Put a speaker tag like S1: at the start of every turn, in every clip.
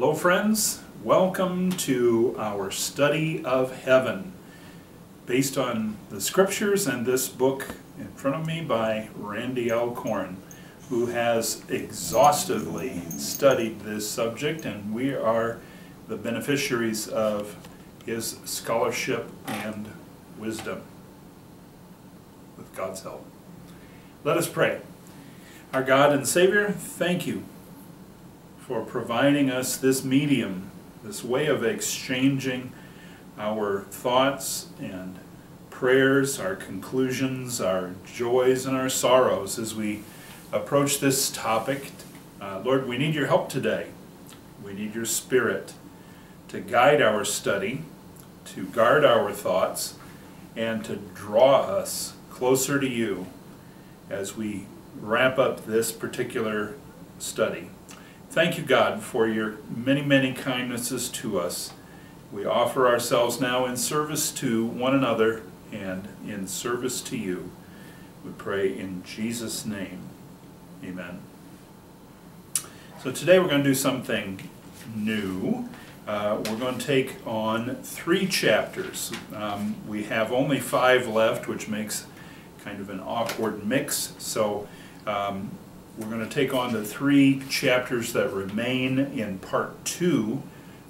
S1: Hello, friends. Welcome to our study of heaven, based on the scriptures and this book in front of me by Randy Alcorn, who has exhaustively studied this subject, and we are the beneficiaries of his scholarship and wisdom with God's help. Let us pray. Our God and Savior, thank you for providing us this medium, this way of exchanging our thoughts and prayers, our conclusions, our joys and our sorrows as we approach this topic. Uh, Lord, we need your help today. We need your Spirit to guide our study, to guard our thoughts, and to draw us closer to you as we wrap up this particular study. Thank you, God, for your many, many kindnesses to us. We offer ourselves now in service to one another and in service to you. We pray in Jesus' name. Amen. So today we're going to do something new. Uh, we're going to take on three chapters. Um, we have only five left, which makes kind of an awkward mix. So um, we're going to take on the three chapters that remain in part two,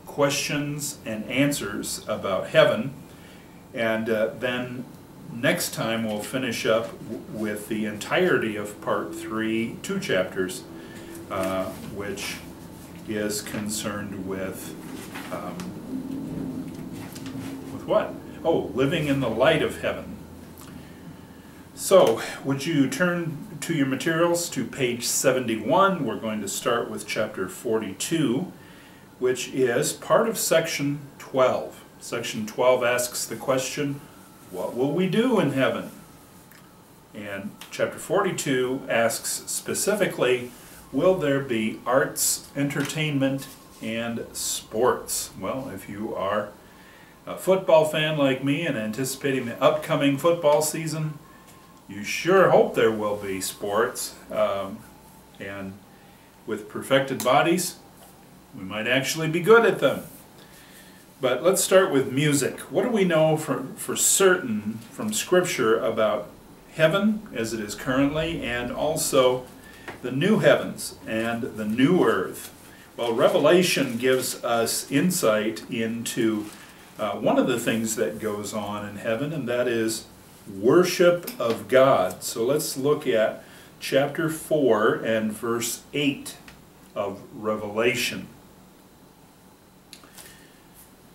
S1: questions and answers about heaven. And uh, then next time we'll finish up with the entirety of part three, two chapters, uh, which is concerned with, um, with what? Oh, living in the light of heaven. So, would you turn to your materials to page 71. We're going to start with chapter 42, which is part of section 12. Section 12 asks the question, what will we do in heaven? And chapter 42 asks specifically, will there be arts, entertainment, and sports? Well, if you are a football fan like me and anticipating the upcoming football season, you sure hope there will be sports. Um, and with perfected bodies, we might actually be good at them. But let's start with music. What do we know for, for certain from Scripture about heaven as it is currently and also the new heavens and the new earth? Well, Revelation gives us insight into uh, one of the things that goes on in heaven, and that is worship of God. So let's look at chapter 4 and verse 8 of Revelation.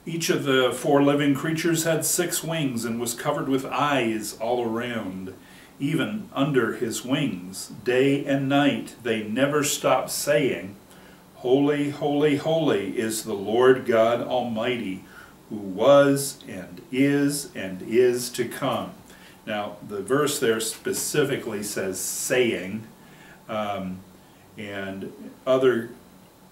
S1: Each of the four living creatures had six wings and was covered with eyes all around, even under his wings. Day and night they never stopped saying, Holy, holy, holy is the Lord God Almighty, who was and is and is to come. Now, the verse there specifically says saying, um, and other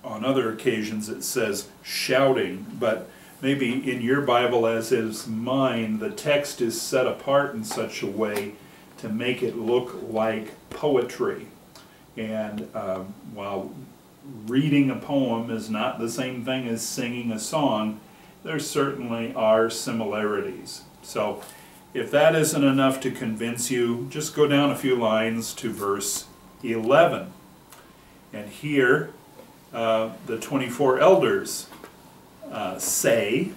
S1: on other occasions it says shouting, but maybe in your Bible, as is mine, the text is set apart in such a way to make it look like poetry. And um, while reading a poem is not the same thing as singing a song, there certainly are similarities. So if that isn't enough to convince you, just go down a few lines to verse 11. And here, uh, the 24 elders uh, say,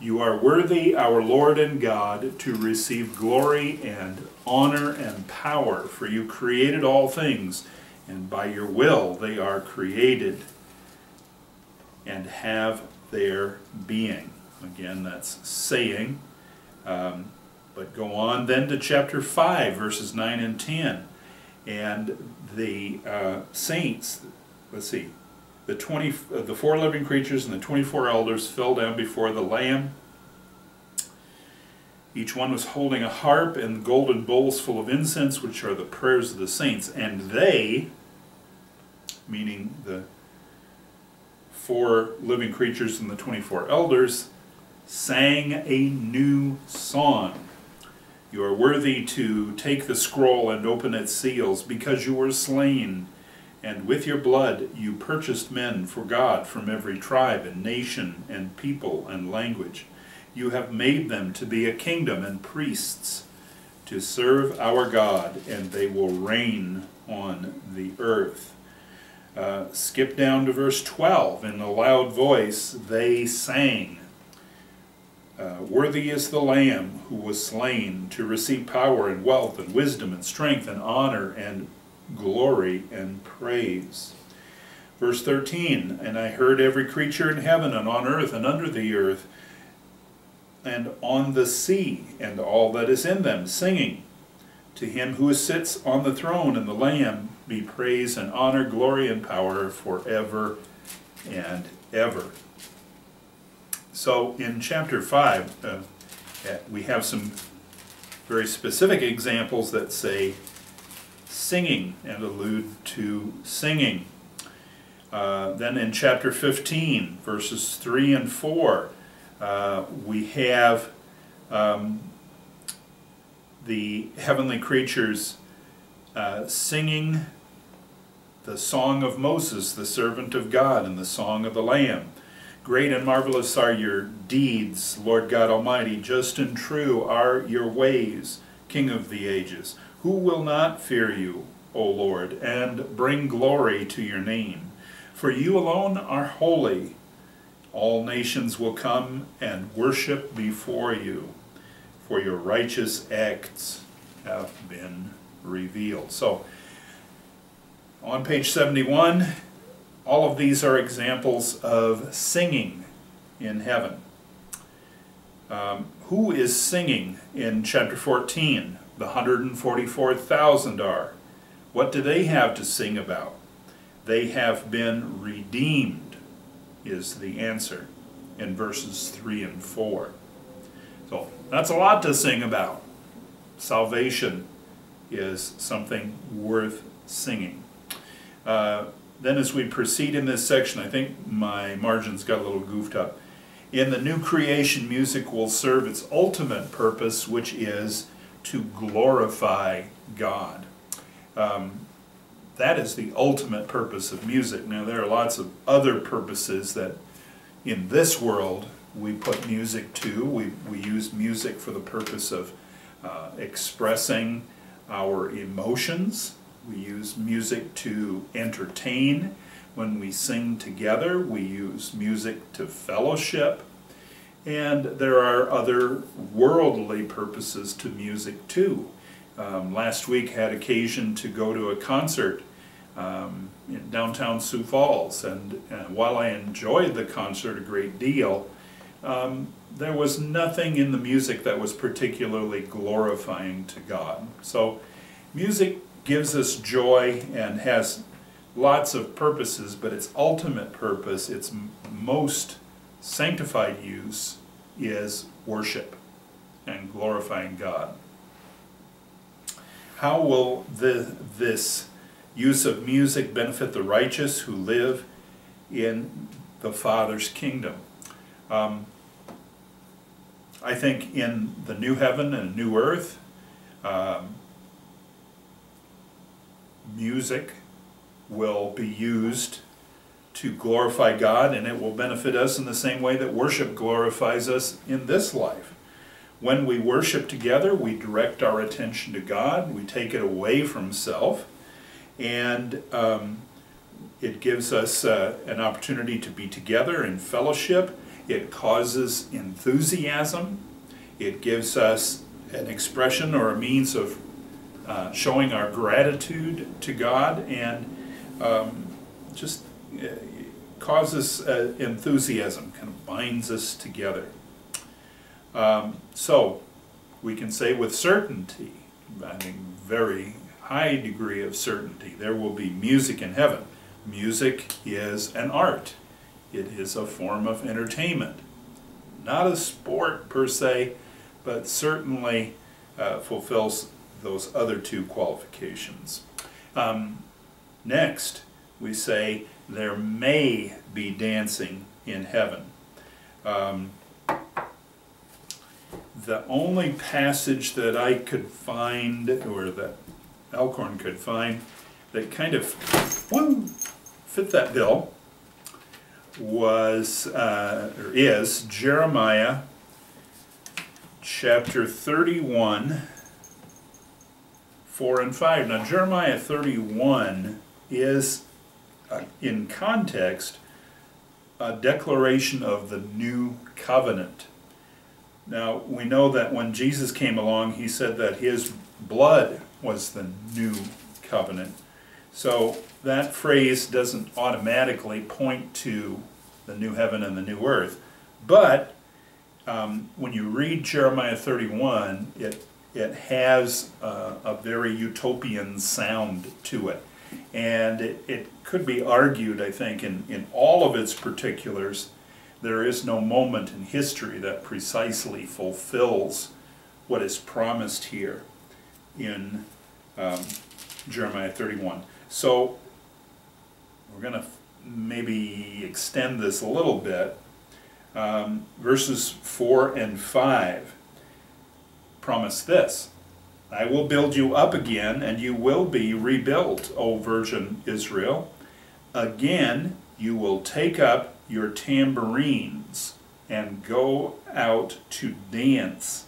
S1: You are worthy, our Lord and God, to receive glory and honor and power, for you created all things, and by your will they are created and have their being. Again, that's saying. Um, but go on then to chapter 5, verses 9 and 10. And the uh, saints, let's see, the, 20, uh, the four living creatures and the 24 elders fell down before the Lamb. Each one was holding a harp and golden bowls full of incense, which are the prayers of the saints. And they, meaning the four living creatures and the 24 elders, sang a new song. You are worthy to take the scroll and open its seals, because you were slain, And with your blood you purchased men for God from every tribe and nation and people and language. You have made them to be a kingdom and priests to serve our God, and they will reign on the earth. Uh, skip down to verse 12. In a loud voice, they sang, uh, Worthy is the Lamb who was slain to receive power and wealth and wisdom and strength and honor and glory and praise. Verse 13 And I heard every creature in heaven and on earth and under the earth and on the sea and all that is in them singing to him who sits on the throne and the Lamb be praise and honor, glory and power forever and ever. So in chapter 5, uh, we have some very specific examples that say singing and allude to singing. Uh, then in chapter 15, verses 3 and 4, uh, we have um, the heavenly creatures uh, singing the song of Moses, the servant of God, and the song of the Lamb. Great and marvelous are your deeds, Lord God Almighty. Just and true are your ways, King of the ages. Who will not fear you, O Lord, and bring glory to your name? For you alone are holy. All nations will come and worship before you, for your righteous acts have been revealed. So, on page 71, all of these are examples of singing in heaven. Um, who is singing in chapter 14? The 144,000 are. What do they have to sing about? They have been redeemed, is the answer in verses 3 and 4. So that's a lot to sing about. Salvation is something worth singing. Uh, then as we proceed in this section, I think my margins got a little goofed up. In the new creation, music will serve its ultimate purpose, which is to glorify God. Um, that is the ultimate purpose of music. Now, there are lots of other purposes that in this world we put music to. We, we use music for the purpose of uh, expressing our emotions, we use music to entertain. When we sing together, we use music to fellowship. And there are other worldly purposes to music too. Um, last week had occasion to go to a concert um, in downtown Sioux Falls, and, and, while I enjoyed the concert a great deal, um, there was nothing in the music that was particularly glorifying to God. So music gives us joy and has lots of purposes, but its ultimate purpose, its most sanctified use, is worship and glorifying God. How will the, this use of music benefit the righteous who live in the Father's kingdom? Um, I think in the new heaven and new earth, um, music will be used to glorify God and it will benefit us in the same way that worship glorifies us in this life. When we worship together, we direct our attention to God, we take it away from self, and um, it gives us uh, an opportunity to be together in fellowship. It causes enthusiasm. It gives us an expression or a means of uh, showing our gratitude to God and um, just uh, causes uh, enthusiasm, kind of binds us together. Um, so we can say with certainty, I think very high degree of certainty, there will be music in heaven. Music is an art. It is a form of entertainment. Not a sport per se, but certainly uh, fulfills those other two qualifications. Um, next, we say there may be dancing in heaven. Um, the only passage that I could find, or that Alcorn could find, that kind of woo, fit that bill was, uh, or is, Jeremiah chapter 31, 4 and 5. Now, Jeremiah 31 is, uh, in context, a declaration of the new covenant. Now, we know that when Jesus came along, he said that his blood was the new covenant. So that phrase doesn't automatically point to the new heaven and the new earth. But um, when you read Jeremiah 31, it, it has a very utopian sound to it. And it, it could be argued, I think, in, in all of its particulars, there is no moment in history that precisely fulfills what is promised here in um, Jeremiah 31. So we're going to maybe extend this a little bit. Um, verses 4 and 5 promise this I will build you up again, and you will be rebuilt, O Virgin Israel. Again, you will take up your tambourines and go out to dance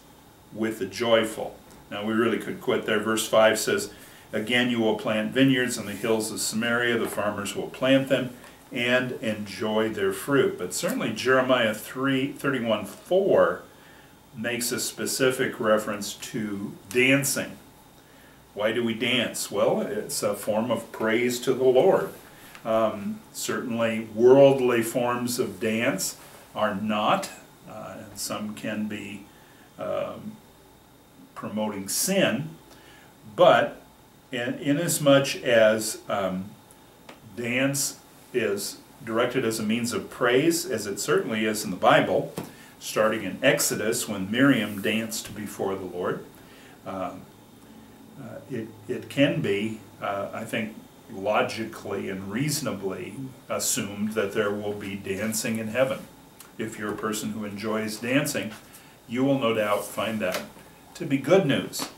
S1: with the joyful. Now, we really could quit there. Verse 5 says, Again, you will plant vineyards in the hills of Samaria. The farmers will plant them and enjoy their fruit. But certainly, Jeremiah 3 31 4 makes a specific reference to dancing. Why do we dance? Well, it's a form of praise to the Lord. Um, certainly, worldly forms of dance are not, uh, and some can be um, promoting sin, but in, inasmuch as um, dance is directed as a means of praise, as it certainly is in the Bible, starting in Exodus when Miriam danced before the Lord, um, uh, it, it can be, uh, I think, logically and reasonably assumed that there will be dancing in heaven. If you're a person who enjoys dancing, you will no doubt find that to be good news.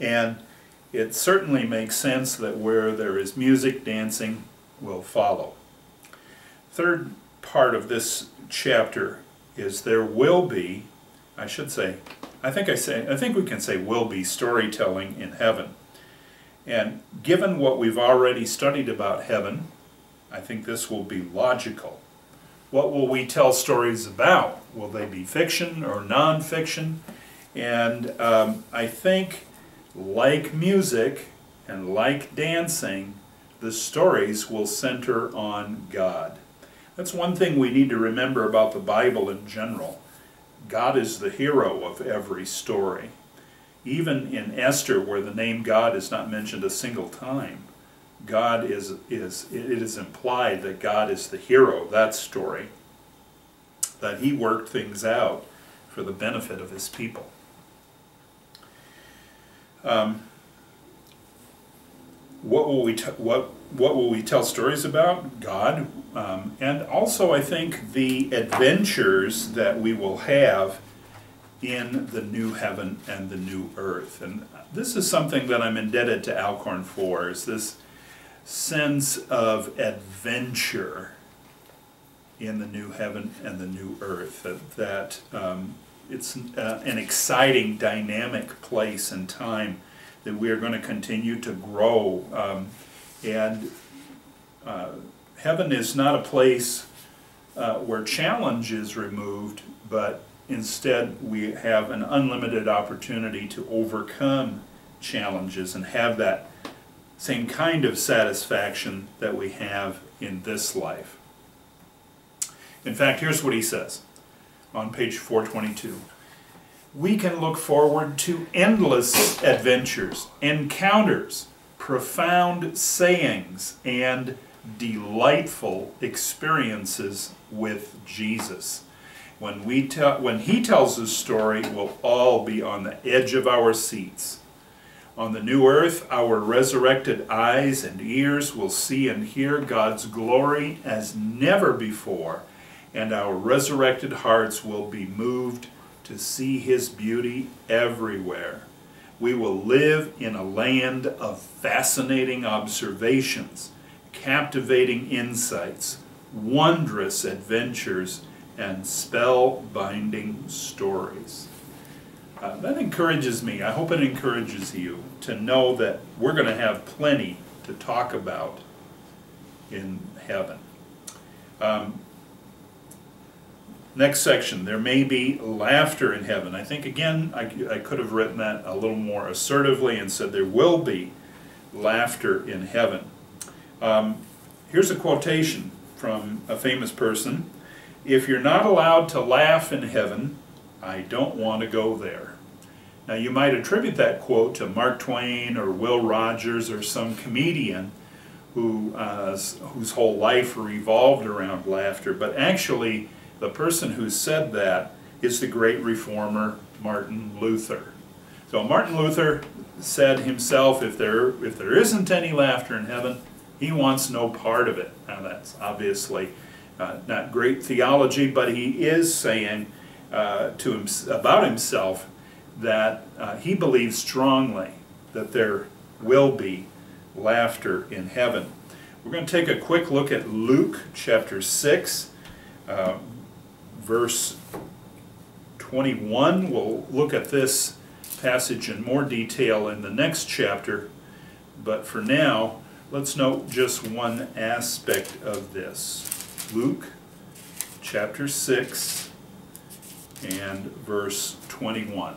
S1: And it certainly makes sense that where there is music, dancing will follow. Third part of this chapter is there will be, I should say, I think I say I think we can say will be storytelling in heaven. And given what we've already studied about heaven, I think this will be logical. What will we tell stories about? Will they be fiction or nonfiction? And um, I think, like music and like dancing, the stories will center on God. That's one thing we need to remember about the Bible in general. God is the hero of every story. Even in Esther, where the name God is not mentioned a single time, God is, is it is implied that God is the hero of that story, that he worked things out for the benefit of his people. Um, what will we what what will we tell stories about? God, um, and also I think the adventures that we will have in the new heaven and the new earth. And this is something that I'm indebted to Alcorn for, is this sense of adventure in the new heaven and the new earth. That, that um, it's uh, an exciting, dynamic place and time that we are going to continue to grow. Um, and uh, heaven is not a place uh, where challenge is removed, but Instead, we have an unlimited opportunity to overcome challenges and have that same kind of satisfaction that we have in this life. In fact, here's what he says on page 422. We can look forward to endless adventures, encounters, profound sayings, and delightful experiences with Jesus. When, we tell, when he tells his story, we'll all be on the edge of our seats. On the new earth, our resurrected eyes and ears will see and hear God's glory as never before, and our resurrected hearts will be moved to see his beauty everywhere. We will live in a land of fascinating observations, captivating insights, wondrous adventures, and spellbinding stories. Uh, that encourages me. I hope it encourages you to know that we're going to have plenty to talk about in heaven. Um, next section, there may be laughter in heaven. I think, again, I, I could have written that a little more assertively and said there will be laughter in heaven. Um, here's a quotation from a famous person. If you're not allowed to laugh in heaven, I don't want to go there. Now you might attribute that quote to Mark Twain or Will Rogers or some comedian who, uh, whose whole life revolved around laughter, but actually the person who said that is the great reformer Martin Luther. So Martin Luther said himself, if there, if there isn't any laughter in heaven, he wants no part of it. Now that's obviously uh, not great theology, but he is saying uh, to him, about himself that uh, he believes strongly that there will be laughter in heaven. We're going to take a quick look at Luke chapter 6, uh, verse 21. We'll look at this passage in more detail in the next chapter, but for now, let's note just one aspect of this. Luke chapter 6 and verse 21.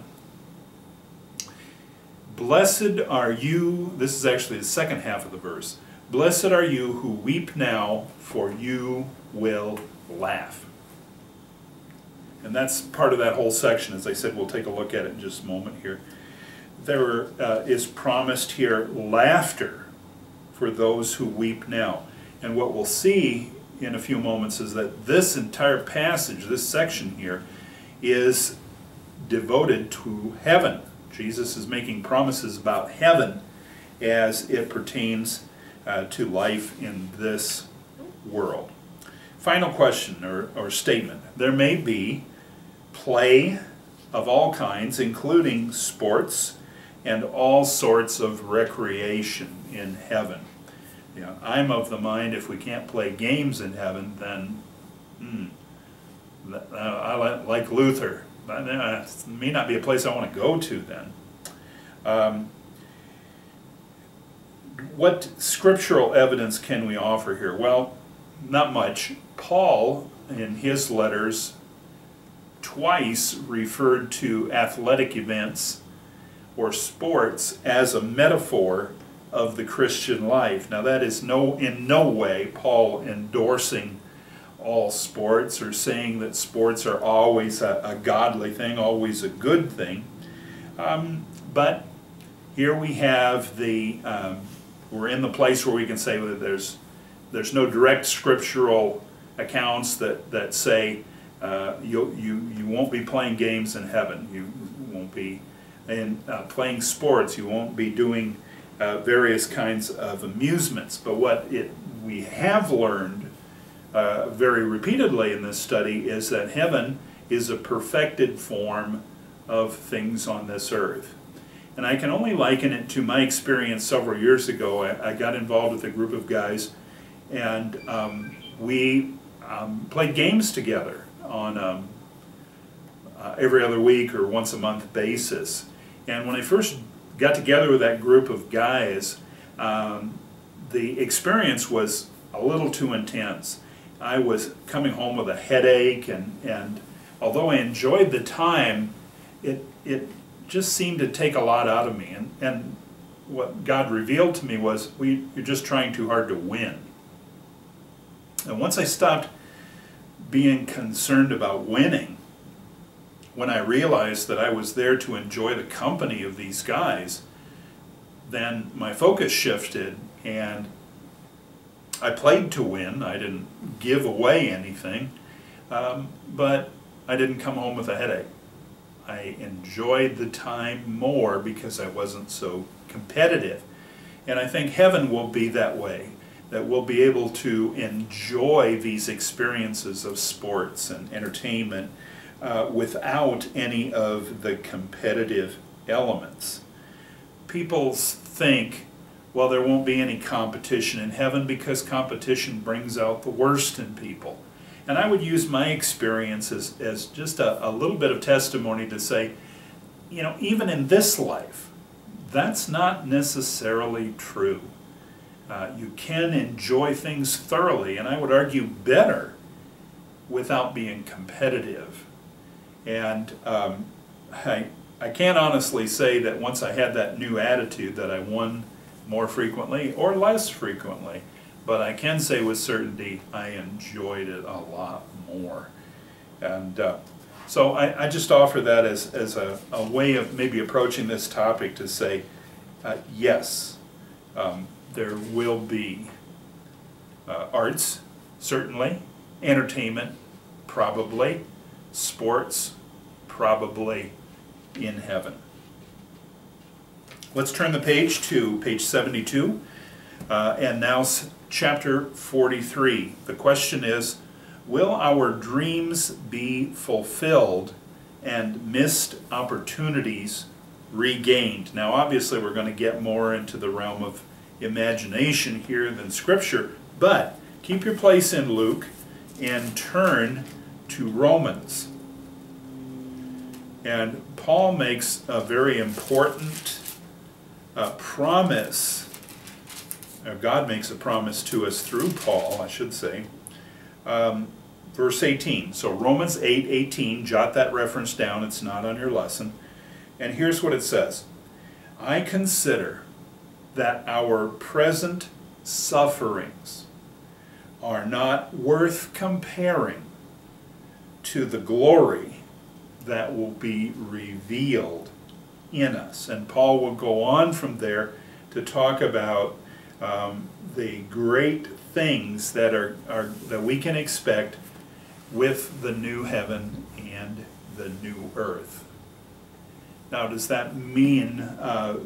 S1: Blessed are you, this is actually the second half of the verse. Blessed are you who weep now, for you will laugh. And that's part of that whole section. As I said, we'll take a look at it in just a moment here. There uh, is promised here laughter for those who weep now. And what we'll see in a few moments is that this entire passage, this section here, is devoted to heaven. Jesus is making promises about heaven as it pertains uh, to life in this world. Final question or, or statement. There may be play of all kinds, including sports and all sorts of recreation in heaven. Know, I'm of the mind if we can't play games in heaven, then uh, I like Luther. That may not be a place I want to go to then. Um, what scriptural evidence can we offer here? Well, not much. Paul, in his letters, twice referred to athletic events or sports as a metaphor of the Christian life. Now that is no in no way Paul endorsing all sports or saying that sports are always a, a godly thing, always a good thing. Um, but here we have the, um, we're in the place where we can say that there's, there's no direct scriptural accounts that, that say uh, you, you, you won't be playing games in heaven. You won't be in, uh, playing sports. You won't be doing uh, various kinds of amusements. But what it, we have learned uh, very repeatedly in this study is that heaven is a perfected form of things on this earth. And I can only liken it to my experience several years ago. I, I got involved with a group of guys and um, we um, played games together on um, uh, every other week or once a month basis. And when I first got together with that group of guys, um, the experience was a little too intense. I was coming home with a headache, and, and although I enjoyed the time, it, it just seemed to take a lot out of me. And, and what God revealed to me was, we, you're just trying too hard to win. And once I stopped being concerned about winning, when I realized that I was there to enjoy the company of these guys, then my focus shifted and I played to win. I didn't give away anything, um, but I didn't come home with a headache. I enjoyed the time more because I wasn't so competitive. And I think heaven will be that way that we'll be able to enjoy these experiences of sports and entertainment uh, without any of the competitive elements. people think, well, there won't be any competition in heaven because competition brings out the worst in people. And I would use my experience as, as just a, a little bit of testimony to say, you know, even in this life, that's not necessarily true. Uh, you can enjoy things thoroughly, and I would argue better, without being competitive. And um, I, I can't honestly say that once I had that new attitude that I won more frequently or less frequently, but I can say with certainty I enjoyed it a lot more. And uh, so I, I, just offer that as, as a, a, way of maybe approaching this topic to say, uh, yes, um, there will be uh, arts, certainly, entertainment, probably, sports, probably in heaven. Let's turn the page to page 72, uh, and now chapter 43. The question is, will our dreams be fulfilled and missed opportunities regained? Now obviously we're going to get more into the realm of imagination here than Scripture, but keep your place in Luke and turn to Romans. And Paul makes a very important uh, promise. God makes a promise to us through Paul, I should say. Um, verse 18. So Romans 8 18, jot that reference down, it's not on your lesson. And here's what it says I consider that our present sufferings are not worth comparing to the glory that will be revealed in us. And Paul will go on from there to talk about um, the great things that are, are that we can expect with the new heaven and the new earth. Now, does that mean? Uh,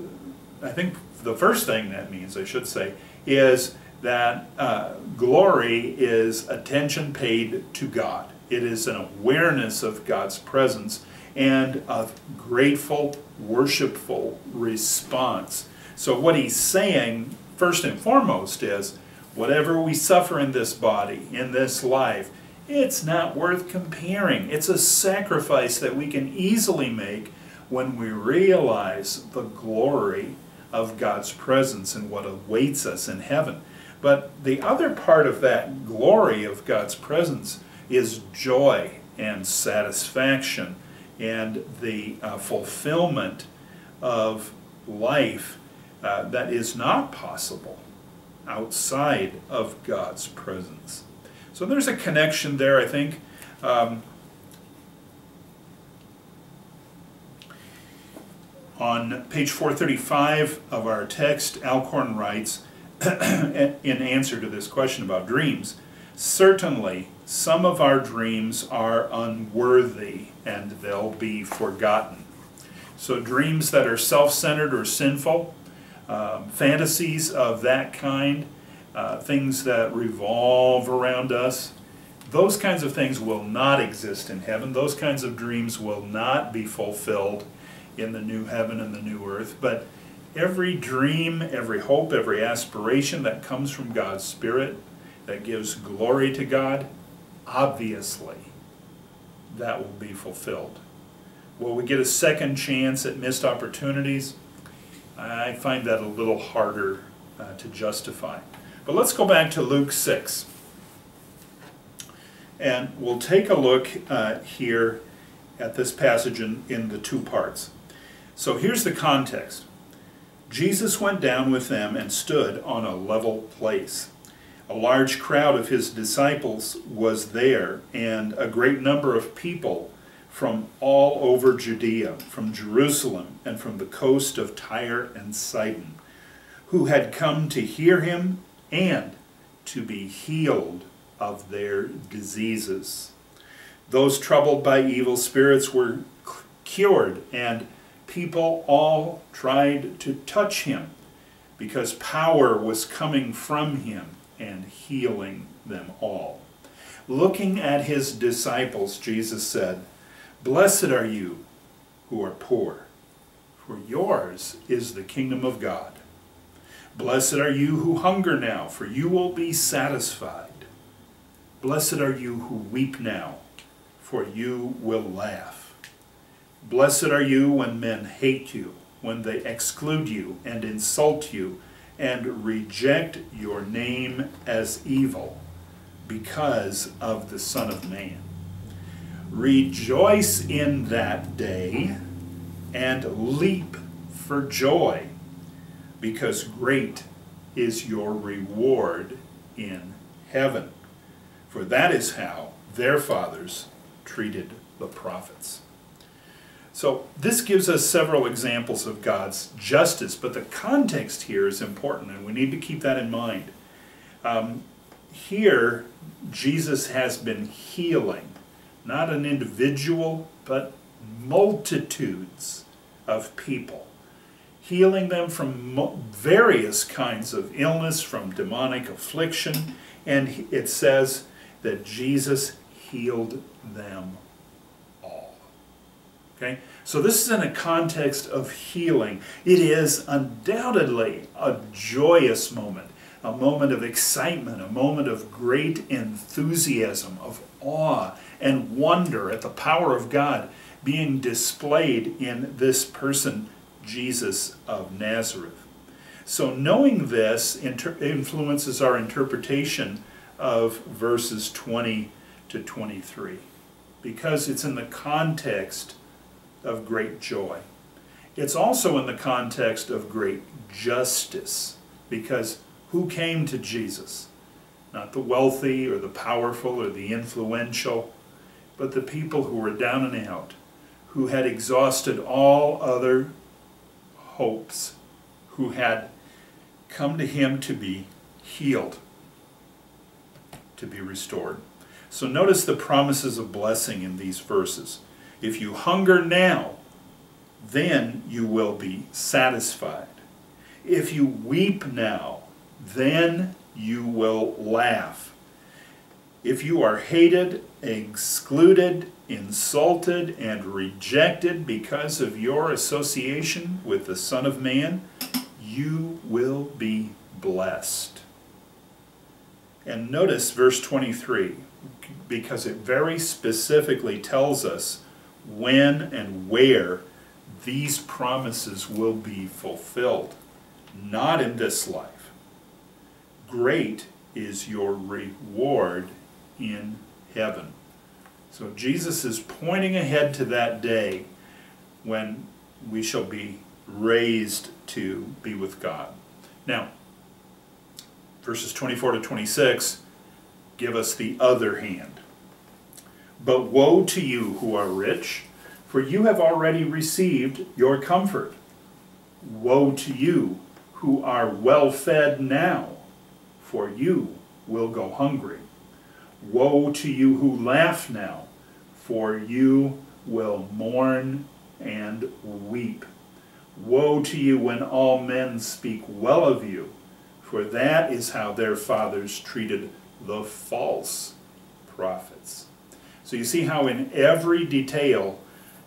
S1: I think the first thing that means, I should say, is that uh, glory is attention paid to God. It is an awareness of God's presence and a grateful, worshipful response. So, what he's saying, first and foremost, is whatever we suffer in this body, in this life, it's not worth comparing. It's a sacrifice that we can easily make when we realize the glory of God's presence and what awaits us in heaven. But the other part of that glory of God's presence is joy and satisfaction and the uh, fulfillment of life uh, that is not possible outside of God's presence. So there's a connection there, I think. Um, on page 435 of our text, Alcorn writes, in answer to this question about dreams, certainly some of our dreams are unworthy and they'll be forgotten. So, dreams that are self centered or sinful, um, fantasies of that kind, uh, things that revolve around us, those kinds of things will not exist in heaven. Those kinds of dreams will not be fulfilled in the new heaven and the new earth. But every dream, every hope, every aspiration that comes from God's Spirit, that gives glory to God, obviously that will be fulfilled. Will we get a second chance at missed opportunities? I find that a little harder uh, to justify. But let's go back to Luke 6. And we'll take a look uh, here at this passage in, in the two parts. So here's the context Jesus went down with them and stood on a level place. A large crowd of his disciples was there, and a great number of people from all over Judea, from Jerusalem, and from the coast of Tyre and Sidon, who had come to hear him and to be healed of their diseases. Those troubled by evil spirits were cured, and people all tried to touch him because power was coming from him and healing them all. Looking at his disciples, Jesus said, Blessed are you who are poor, for yours is the kingdom of God. Blessed are you who hunger now, for you will be satisfied. Blessed are you who weep now, for you will laugh. Blessed are you when men hate you, when they exclude you and insult you, and reject your name as evil because of the Son of Man. Rejoice in that day and leap for joy, because great is your reward in heaven. For that is how their fathers treated the prophets. So this gives us several examples of God's justice, but the context here is important, and we need to keep that in mind. Um, here, Jesus has been healing, not an individual, but multitudes of people, healing them from various kinds of illness, from demonic affliction, and it says that Jesus healed them. Okay? So this is in a context of healing. It is undoubtedly a joyous moment, a moment of excitement, a moment of great enthusiasm, of awe and wonder at the power of God being displayed in this person, Jesus of Nazareth. So knowing this influences our interpretation of verses 20 to 23 because it's in the context of great joy. It's also in the context of great justice because who came to Jesus? Not the wealthy or the powerful or the influential, but the people who were down and out, who had exhausted all other hopes, who had come to him to be healed, to be restored. So notice the promises of blessing in these verses. If you hunger now, then you will be satisfied. If you weep now, then you will laugh. If you are hated, excluded, insulted, and rejected because of your association with the Son of Man, you will be blessed. And notice verse 23, because it very specifically tells us when and where these promises will be fulfilled. Not in this life. Great is your reward in heaven. So Jesus is pointing ahead to that day when we shall be raised to be with God. Now, verses 24 to 26 give us the other hand. But woe to you who are rich, for you have already received your comfort. Woe to you who are well fed now, for you will go hungry. Woe to you who laugh now, for you will mourn and weep. Woe to you when all men speak well of you, for that is how their fathers treated the false prophets. So you see how in every detail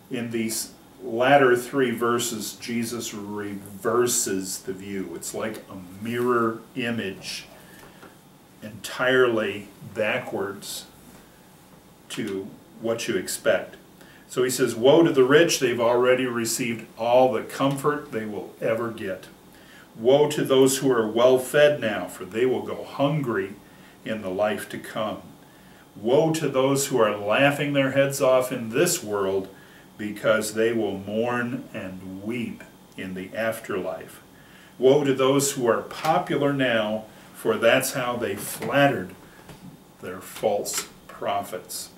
S1: in these latter three verses, Jesus reverses the view. It's like a mirror image entirely backwards to what you expect. So he says, Woe to the rich, they've already received all the comfort they will ever get. Woe to those who are well fed now, for they will go hungry in the life to come. Woe to those who are laughing their heads off in this world, because they will mourn and weep in the afterlife. Woe to those who are popular now, for that's how they flattered their false prophets.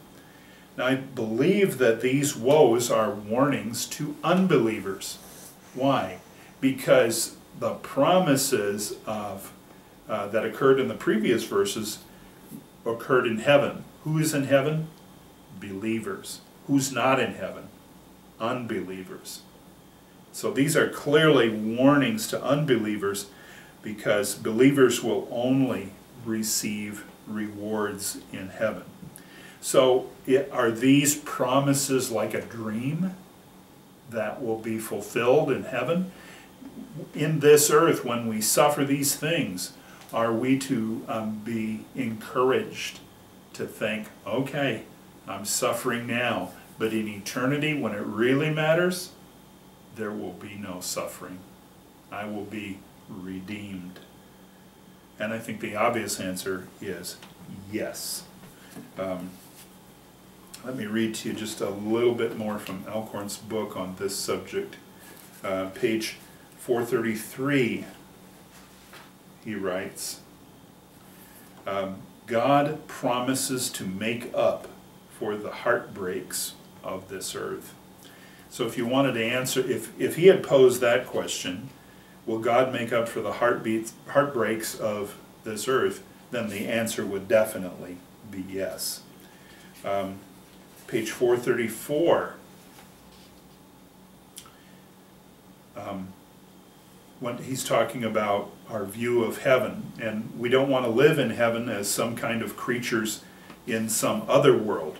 S1: Now, I believe that these woes are warnings to unbelievers. Why? Because the promises of uh, that occurred in the previous verses occurred in heaven. Who is in heaven? Believers. Who's not in heaven? Unbelievers. So these are clearly warnings to unbelievers because believers will only receive rewards in heaven. So it, are these promises like a dream? that will be fulfilled in heaven. In this earth, when we suffer these things, are we to um, be encouraged to think, okay, I'm suffering now, but in eternity, when it really matters, there will be no suffering. I will be redeemed. And I think the obvious answer is yes. Um, let me read to you just a little bit more from Alcorn's book on this subject. Uh, page 433, he writes, um, God promises to make up for the heartbreaks of this earth. So if you wanted to answer, if, if he had posed that question, will God make up for the heartbeats, heartbreaks of this earth, then the answer would definitely be yes. Um, page 434. Um, when he's talking about our view of heaven, and we don't want to live in heaven as some kind of creatures in some other world.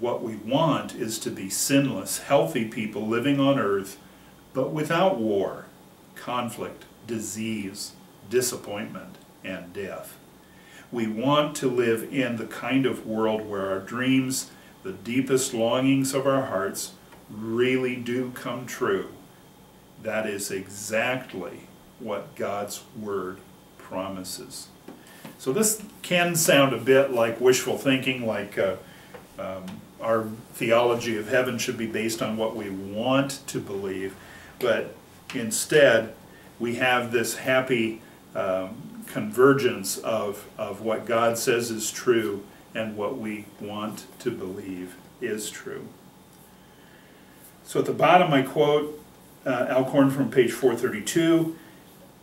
S1: What we want is to be sinless, healthy people living on earth, but without war, conflict, disease, disappointment, and death. We want to live in the kind of world where our dreams, the deepest longings of our hearts, really do come true. That is exactly what God's Word promises. So this can sound a bit like wishful thinking, like uh, um, our theology of heaven should be based on what we want to believe, but instead we have this happy um, convergence of, of what God says is true and what we want to believe is true. So at the bottom I quote uh, Alcorn from page 432,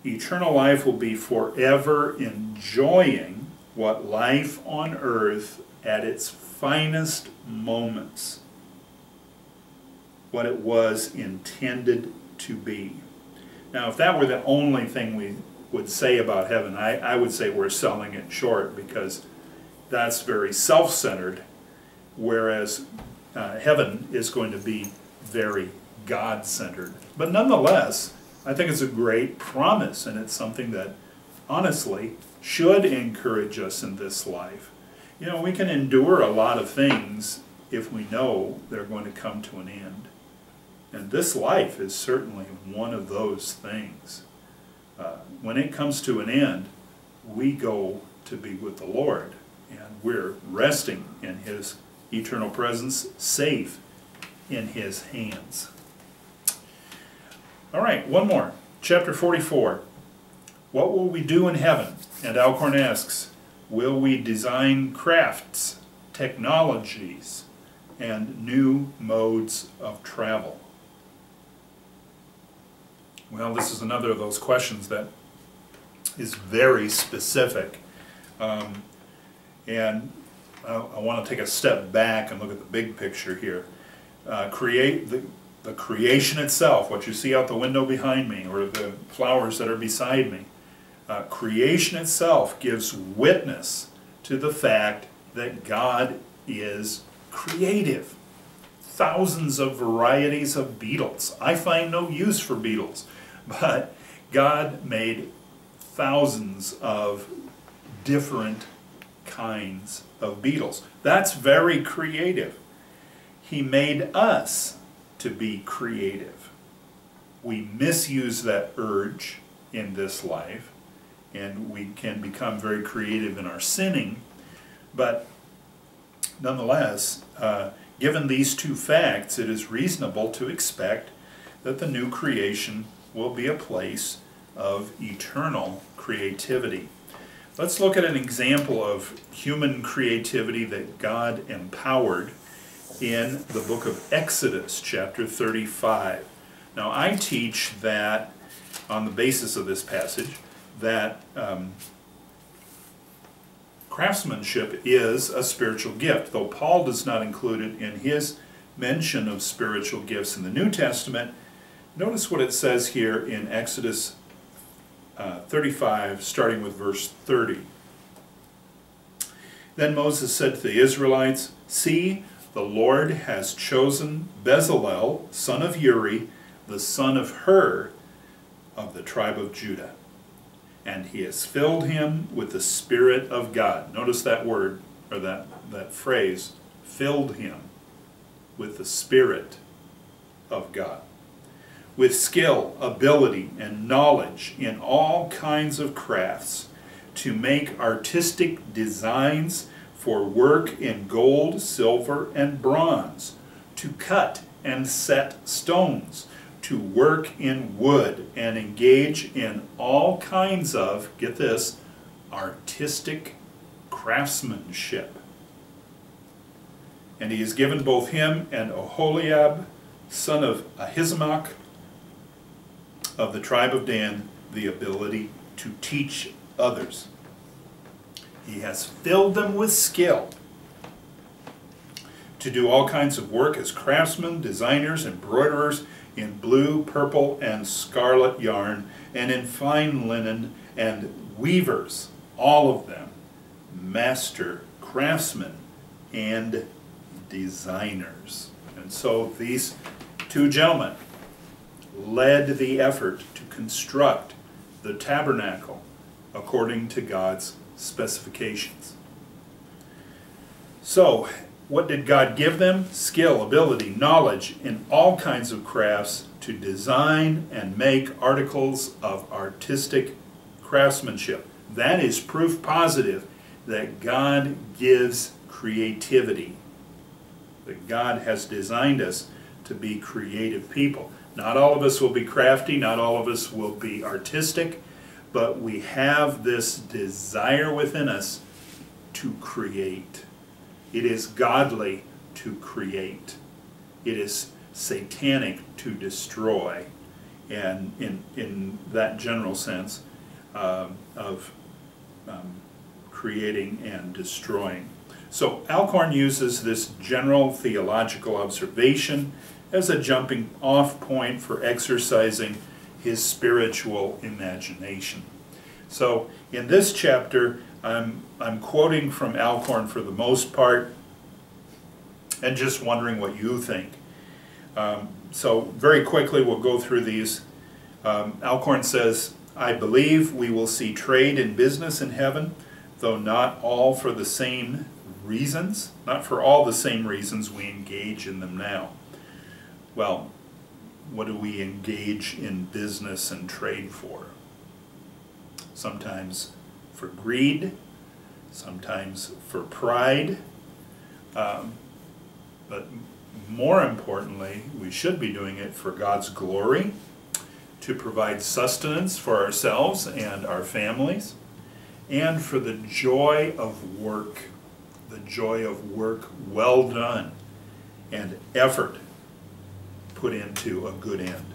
S1: eternal life will be forever enjoying what life on earth at its finest moments, what it was intended to be. Now, if that were the only thing we would say about heaven, I, I would say we're selling it short because that's very self-centered, whereas uh, heaven is going to be very God-centered. But nonetheless, I think it's a great promise, and it's something that, honestly, should encourage us in this life. You know, we can endure a lot of things if we know they're going to come to an end. And this life is certainly one of those things. Uh, when it comes to an end, we go to be with the Lord, and we're resting in His eternal presence, safe in His hands. All right, one more. Chapter 44. What will we do in heaven? And Alcorn asks, will we design crafts, technologies, and new modes of travel? Well, this is another of those questions that is very specific. Um, and I, I want to take a step back and look at the big picture here. Uh, create the, the creation itself, what you see out the window behind me, or the flowers that are beside me. Uh, creation itself gives witness to the fact that God is creative. Thousands of varieties of beetles. I find no use for beetles. But God made thousands of different kinds of beetles. That's very creative. He made us to be creative. We misuse that urge in this life, and we can become very creative in our sinning, but nonetheless, uh, given these two facts, it is reasonable to expect that the new creation will be a place of eternal creativity. Let's look at an example of human creativity that God empowered in the book of Exodus, chapter 35. Now, I teach that, on the basis of this passage, that um, craftsmanship is a spiritual gift, though Paul does not include it in his mention of spiritual gifts in the New Testament. Notice what it says here in Exodus uh, 35, starting with verse 30. Then Moses said to the Israelites, See, The Lord has chosen Bezalel, son of Uri, the son of Hur, of the tribe of Judah. And he has filled him with the Spirit of God. Notice that word, or that, that phrase, filled him with the Spirit of God. With skill, ability, and knowledge in all kinds of crafts to make artistic designs for work in gold, silver, and bronze, to cut and set stones, to work in wood, and engage in all kinds of, get this, artistic craftsmanship. And he has given both him and Oholiab, son of Ahisamach, of the tribe of Dan, the ability to teach others. He has filled them with skill to do all kinds of work as craftsmen, designers, embroiderers in blue, purple, and scarlet yarn, and in fine linen, and weavers, all of them, master craftsmen and designers. And so these two gentlemen led the effort to construct the tabernacle according to God's specifications. So, what did God give them? Skill, ability, knowledge in all kinds of crafts to design and make articles of artistic craftsmanship. That is proof positive that God gives creativity, that God has designed us to be creative people. Not all of us will be crafty, not all of us will be artistic, but we have this desire within us to create. It is godly to create. It is satanic to destroy. And in, in that general sense um, of um, creating and destroying. So Alcorn uses this general theological observation as a jumping off point for exercising his spiritual imagination. So in this chapter, I'm, I'm quoting from Alcorn for the most part and just wondering what you think. Um, so very quickly we'll go through these. Um, Alcorn says, I believe we will see trade and business in heaven, though not all for the same reasons, not for all the same reasons we engage in them now. Well, what do we engage in business and trade for? Sometimes for greed, sometimes for pride, um, but more importantly, we should be doing it for God's glory, to provide sustenance for ourselves and our families, and for the joy of work, the joy of work well done, and effort put into a good end.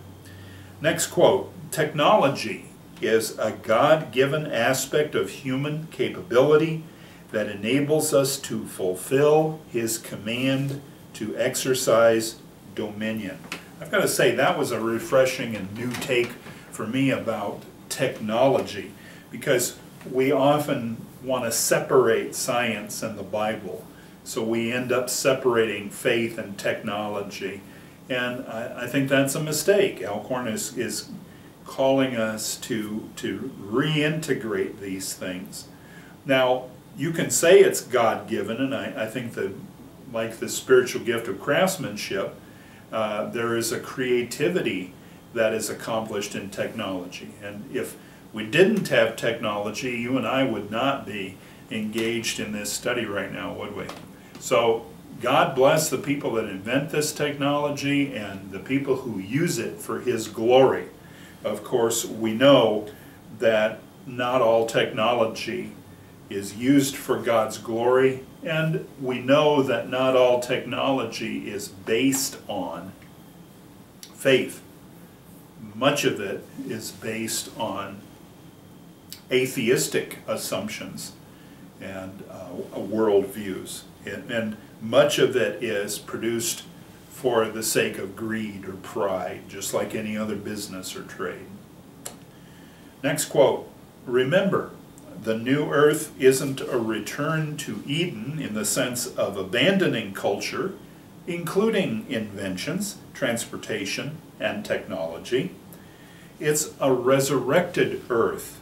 S1: Next quote, technology is a God-given aspect of human capability that enables us to fulfill his command to exercise dominion. I've got to say that was a refreshing and new take for me about technology because we often want to separate science and the Bible. So we end up separating faith and technology. And I, I think that's a mistake. Alcorn is, is calling us to, to reintegrate these things. Now, you can say it's God-given, and I, I think that, like the spiritual gift of craftsmanship, uh, there is a creativity that is accomplished in technology. And if we didn't have technology, you and I would not be engaged in this study right now, would we? So God bless the people that invent this technology and the people who use it for His glory. Of course, we know that not all technology is used for God's glory, and we know that not all technology is based on faith. Much of it is based on atheistic assumptions and uh, worldviews. And, and much of it is produced for the sake of greed or pride, just like any other business or trade. Next quote, remember, the new earth isn't a return to Eden in the sense of abandoning culture, including inventions, transportation, and technology. It's a resurrected earth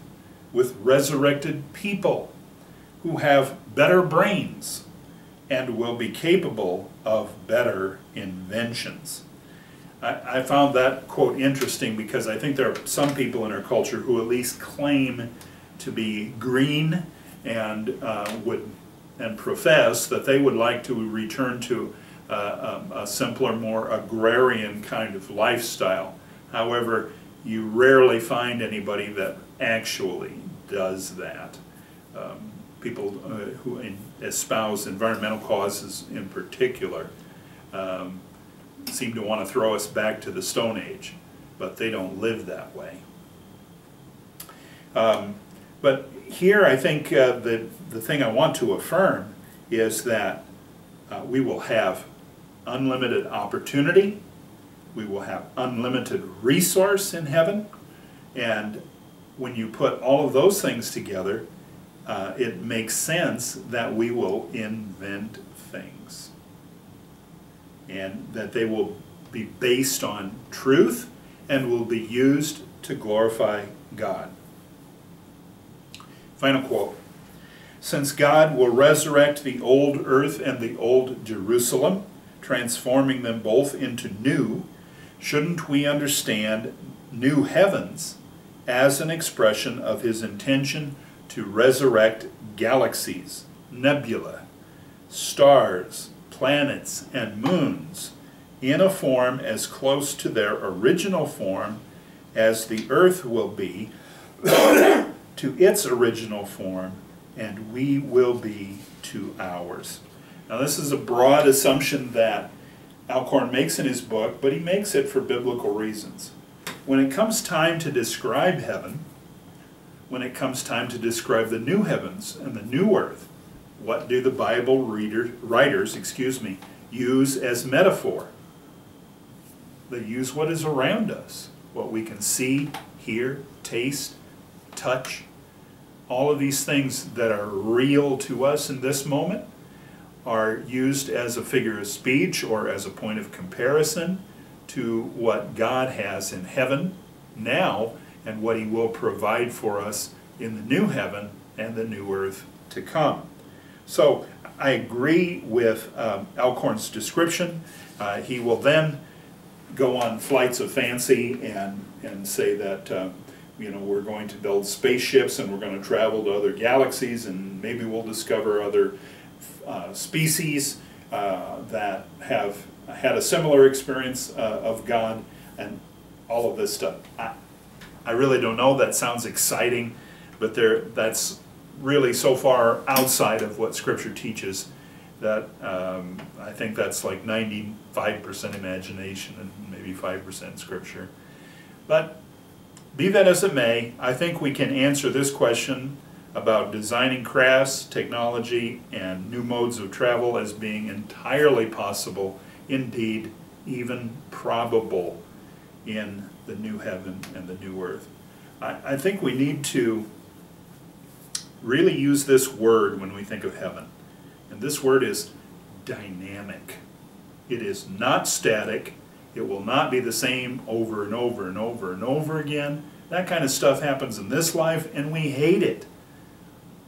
S1: with resurrected people who have better brains and will be capable of better inventions. I, I found that quote interesting because I think there are some people in our culture who at least claim to be green and uh, would and profess that they would like to return to uh, a, a, simpler, more agrarian kind of lifestyle. However, you rarely find anybody that actually does that. Um, people uh, who in, espouse environmental causes in particular um, seem to want to throw us back to the Stone Age, but they don't live that way. Um, but here I think uh, the, the thing I want to affirm is that uh, we will have unlimited opportunity, we will have unlimited resource in heaven, and when you put all of those things together, uh, it makes sense that we will invent things. And that they will be based on truth and will be used to glorify God. Final quote. Since God will resurrect the old earth and the old Jerusalem, transforming them both into new, shouldn't we understand new heavens as an expression of his intention to resurrect galaxies, nebula, stars, planets, and moons in a form as close to their original form as the earth will be to its original form, and we will be to ours. Now, this is a broad assumption that Alcorn makes in his book, but he makes it for biblical reasons. When it comes time to describe heaven, when it comes time to describe the new heavens and the new earth, what do the Bible reader, writers, excuse me, use as metaphor? They use what is around us, what we can see, hear, taste, touch, all of these things that are real to us in this moment are used as a figure of speech or as a point of comparison to what God has in heaven now and what he will provide for us in the new heaven and the new earth to come. So I agree with um, Alcorn's description. Uh, he will then go on flights of fancy and, and say that uh, you know, we're going to build spaceships and we're going to travel to other galaxies and maybe we'll discover other uh, species uh, that have had a similar experience uh, of God and all of this stuff. I, I really don't know. That sounds exciting, but there that's really so far outside of what Scripture teaches that um, I think that's like 95% imagination and maybe 5% Scripture. But be that as it may, I think we can answer this question about designing crafts, technology, and new modes of travel as being entirely possible, indeed even probable in the new heaven and the new earth. I, I think we need to really use this word when we think of heaven. And this word is dynamic. It is not static. It will not be the same over and over and over and over again. That kind of stuff happens in this life, and we hate it.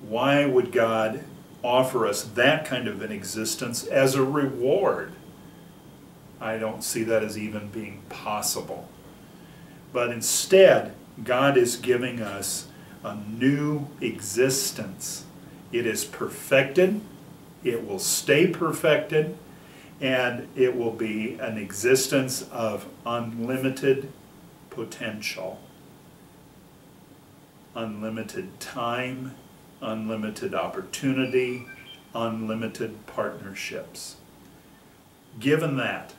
S1: Why would God offer us that kind of an existence as a reward? I don't see that as even being possible. But instead, God is giving us a new existence. It is perfected, it will stay perfected, and it will be an existence of unlimited potential, unlimited time, unlimited opportunity, unlimited partnerships. Given that,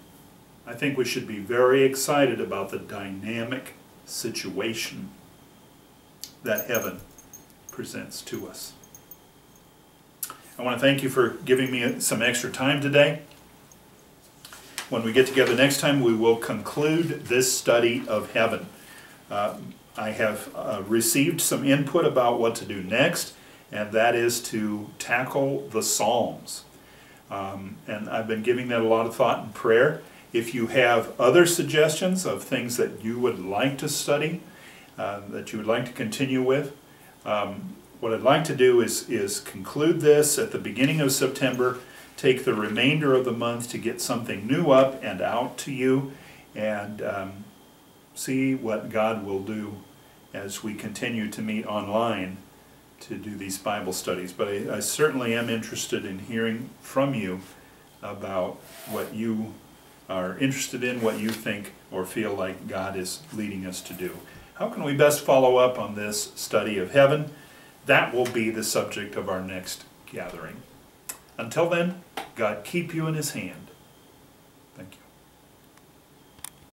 S1: I think we should be very excited about the dynamic situation that heaven presents to us. I want to thank you for giving me some extra time today. When we get together next time, we will conclude this study of heaven. Uh, I have uh, received some input about what to do next, and that is to tackle the Psalms. Um, and I've been giving that a lot of thought and prayer. If you have other suggestions of things that you would like to study, uh, that you would like to continue with, um, what I'd like to do is, is conclude this at the beginning of September, take the remainder of the month to get something new up and out to you, and um, see what God will do as we continue to meet online to do these Bible studies. But I, I certainly am interested in hearing from you about what you are interested in, what you think or feel like God is leading us to do. How can we best follow up on this study of heaven? That will be the subject of our next gathering. Until then, God keep you in His hand.